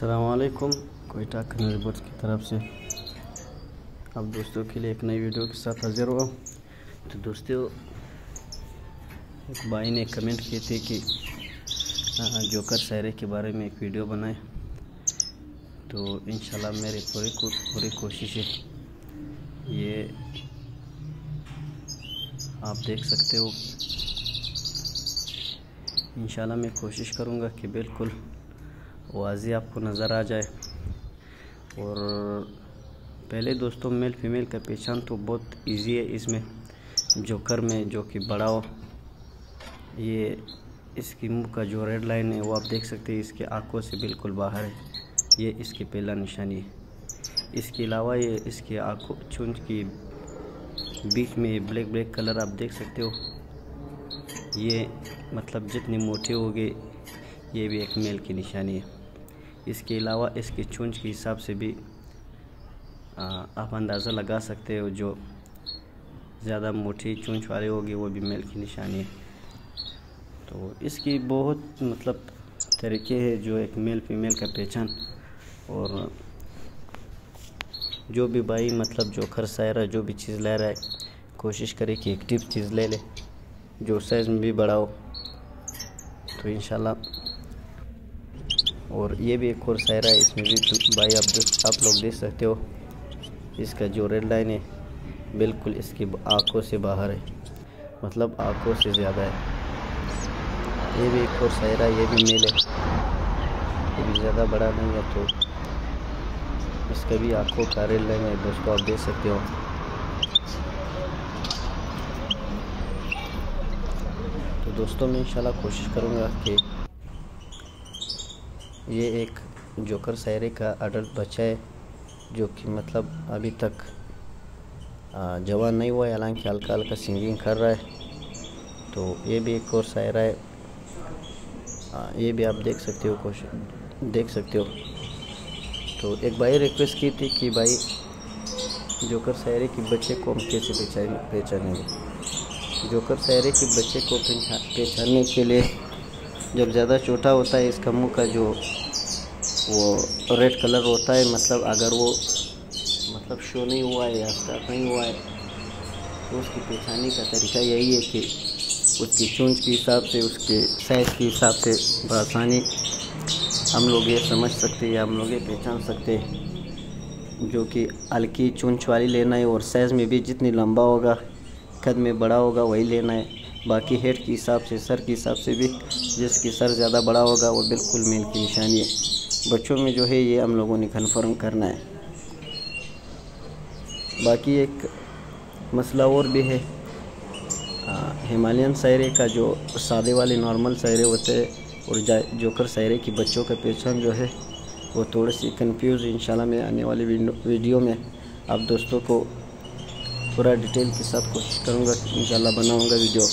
असलकुम कोयटा कनर बोर्ड की तरफ़ से अब दोस्तों के लिए एक नई वीडियो के साथ हाजिर हुआ तो दोस्तों एक भाई ने कमेंट किए थे कि जोकर शायरे के बारे में एक वीडियो बनाए तो इन मेरी पूरी को, पूरी कोशिश है ये आप देख सकते हो इन मैं कोशिश करूँगा कि बिल्कुल वाजी आपको नज़र आ जाए। और पहले दोस्तों मेल फीमेल का पहचान तो बहुत इजी है इसमें। जोकर में, जो कि बड़ा हो। ये इसकी मुँह का जो रेड लाइन है, वो आप देख सकते हैं, इसके आँखों से बिल्कुल बाहर है। ये इसकी पहला निशानी है। इसके अलावा ये इसके आँखों, चुंच की बीच में ब्लैक ब्लैक कलर आप देख सकते हो। ये मतलब जितने मोटे हो गए ये भी एक मेल की निशानी है। इसके अलावा इसकी चूंच के हिसाब से भी आप अंदाज़ा लगा सकते हो जो ज़्यादा मोटी चूंच वाले होगी, वो भी मेल की निशानी है। तो इसकी बहुत मतलब तरीके हैं जो एक मेल फीमेल का पहचान और जो भी भाई मतलब जो खर्च आ रहा है जो भी चीज़ ले रहा है, कोशिश करे कि एक्टिव चीज़ ले ले, जो साइज़ में भी हो। तो इन और ये भी एक और शायरा है, इसमें भी भाई आप आप लोग देख सकते हो। इसका जो रेड लाइन है, बिल्कुल इसकी आँखों से बाहर है। मतलब आँखों से ज़्यादा है। ये भी एक और शायरा ये भी मेल है। ये भी ज़्यादा बड़ा नहीं है तो इसका भी आँखों का रेड लाइन है, दोस्तों, आप देख सकते हो। तो दोस्तों, मैं इंशाल्लाह कोशिश करूँगा कि ये एक जोकर शायरे का अडल्ट बच्चा है जो कि मतलब अभी तक जवान नहीं हुआ है हालाँकि हल्का हल्का सिंगिंग कर रहा है। तो ये भी एक और शायरा है। ये भी आप देख सकते हो कोशिश देख सकते हो। तो एक भाई रिक्वेस्ट की थी कि भाई जोकर शायरे के बच्चे को हम कैसे पहचान, पहचानेंगे? जोकर शायरे के बच्चे को पहचानने के लिए जब ज़्यादा छोटा होता है, इसका मुँह का जो वो रेड कलर होता है मतलब अगर वो मतलब शो नहीं हुआ है, या स्टार्ट नहीं हुआ है तो उसकी पहचाने का तरीका यही है कि उसकी चूंच के हिसाब से, उसके साइज़ के हिसाब से बसानी हम लोग ये समझ सकते हैं, या हम लोग ये पहचान सकते हैं, जो कि हल्की चूंच वाली लेना है और साइज़ में भी जितनी लंबा होगा, कद में बड़ा होगा, वही लेना है। बाकी हेड के हिसाब से सर के हिसाब से भी, जिसकी सर ज़्यादा बड़ा होगा, वो बिल्कुल मेल की निशानी है। बच्चों में जो है ये हम लोगों ने कन्फर्म करना है। बाकी एक मसला और भी है। हिमालयन शायरे का जो सादे वाले नॉर्मल शायरे होते हैं और जोकर शायरे की बच्चों का पहचान जो है, वो थोड़ी सी कंफ्यूज इंशाल्लाह मैं आने वाली वीडियो में आप दोस्तों को पूरा डिटेल के साथ कोशिश करूँगा इंशाल्लाह बनाऊँगा वीडियो।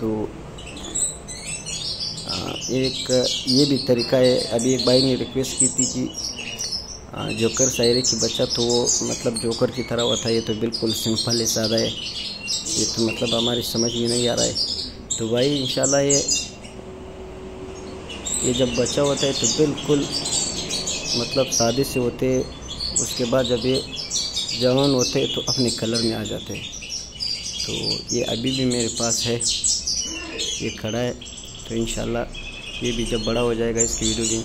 तो एक, ये भी तरीका है। अभी एक भाई ने रिक्वेस्ट की थी कि जोकर शायरी की बच्चा तो वो मतलब जोकर की तरह होता है ये तो बिल्कुल सिंपल है, सादा है। ये तो मतलब हमारी समझ में नहीं आ रहा है। तो भाई, इंशाल्लाह ये ये जब बच्चा होता है तो बिल्कुल मतलब सादे से होते, उसके बाद जब ये जवान होते तो अपने कलर में आ जाते हैं। तो ये अभी भी मेरे पास है। ये खड़ा है। तो इन ये भी जब बड़ा हो जाएगा इसकी वीडियो भी इन